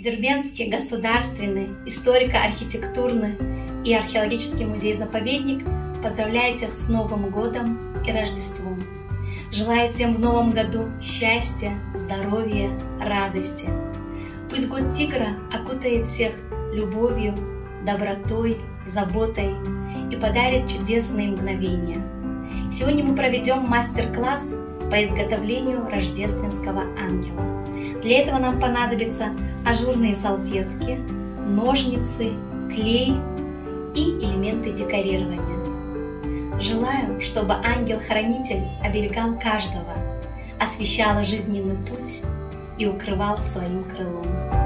Дербенский государственный историко-архитектурный и археологический музей-заповедник поздравляет всех с Новым годом и Рождеством. Желает всем в Новом году счастья, здоровья, радости. Пусть год тигра окутает всех любовью, добротой, заботой и подарит чудесные мгновения. Сегодня мы проведем мастер-класс по изготовлению рождественского ангела. Для этого нам понадобятся ажурные салфетки, ножницы, клей и элементы декорирования. Желаю, чтобы ангел-хранитель оберегал каждого, освещал жизненный путь и укрывал своим крылом.